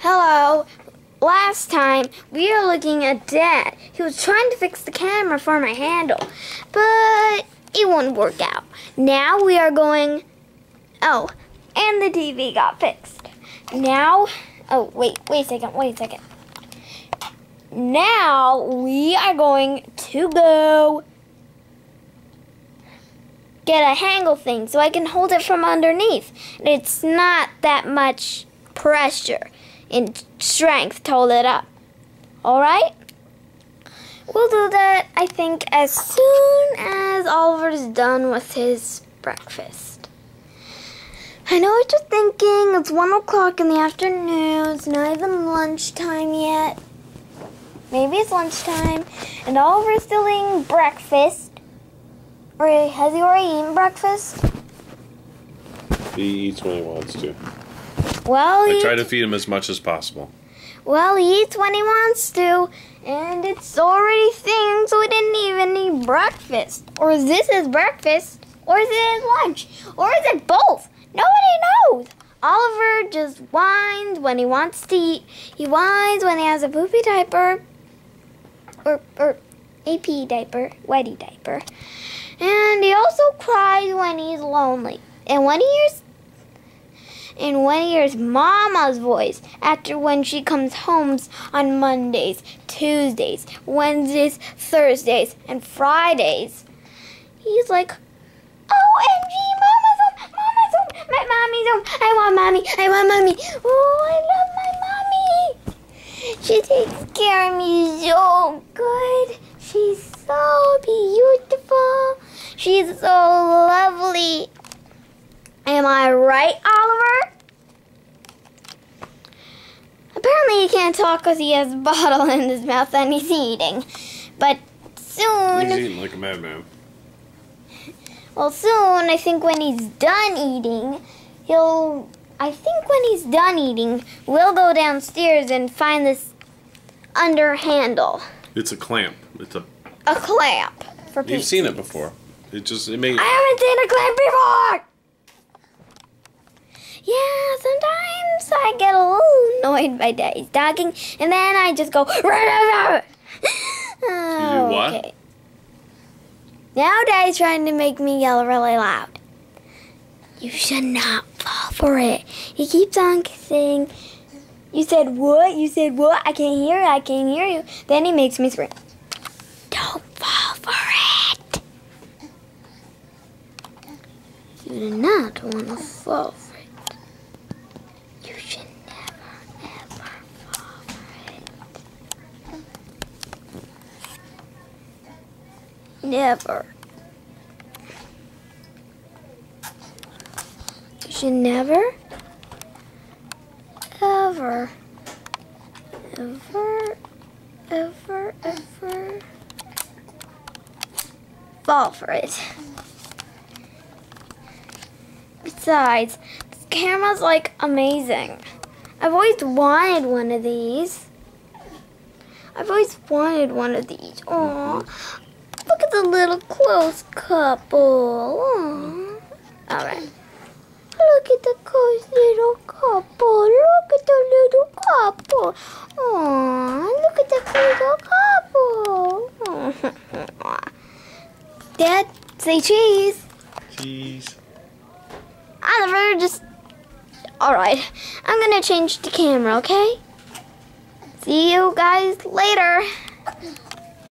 Hello. Last time we were looking at Dad. He was trying to fix the camera for my handle, but it wouldn't work out. Now we are going. Oh, and the TV got fixed. Now, oh wait, wait a second, wait a second. Now we are going to go get a handle thing so I can hold it from underneath. It's not that much pressure and strength to hold it up. Alright? We'll do that, I think, as soon as Oliver's done with his breakfast. I know what you're thinking. It's 1 o'clock in the afternoon. It's not even lunchtime yet. Maybe it's lunchtime. And Oliver's still eating breakfast. Or has he already eaten breakfast? He eats when he wants to. Well, I try to feed him as much as possible. well, he eats when he wants to. And it's already thing, so he didn't even eat breakfast. Or is this his breakfast? Or is it his lunch? Or is it both? Nobody knows. Oliver just whines when he wants to eat. He whines when he has a poopy diaper. Or, or AP diaper, wetty diaper. And he also cries when he's lonely. And when he hears and when he hears Mama's voice after when she comes home on Mondays, Tuesdays, Wednesdays, Thursdays, and Fridays, he's like, OMG, Mama's home, Mama's home, my mommy's home, I want mommy, I want mommy, oh, I love my mommy. She takes care of me so good. She's so beautiful. She's so lovely. Am I right, Oliver? Apparently he can't talk because he has a bottle in his mouth and he's eating. But soon, He's eating like a madman. well, soon, I think when he's done eating, he'll. I think when he's done eating, we'll go downstairs and find this under handle, It's a clamp. It's a. a clamp for people. You've seen it before. It just it made. I haven't seen a clamp before. Yeah, sometimes I get a little annoyed by Daddy's talking, and then I just go. You do what? Okay. Now Daddy's trying to make me yell really loud. You should not fall for it. He keeps on saying, "You said what? You said what? I can't hear you. I can't hear you." Then he makes me scream. Don't fall for it. You do not want to fall for it. You should never, ever fall for it. Never. You should never, ever, ever, ever, ever fall for it. Besides, this camera's like amazing. I've always wanted one of these. I've always wanted one of these. Aw, look at the little close couple. Aw. All right. Look at the close little couple. Look at the little couple. Aw, look at the little couple. Dad, say cheese. Cheese. Oliver, just. Alright, I'm gonna change the camera, okay? See you guys later.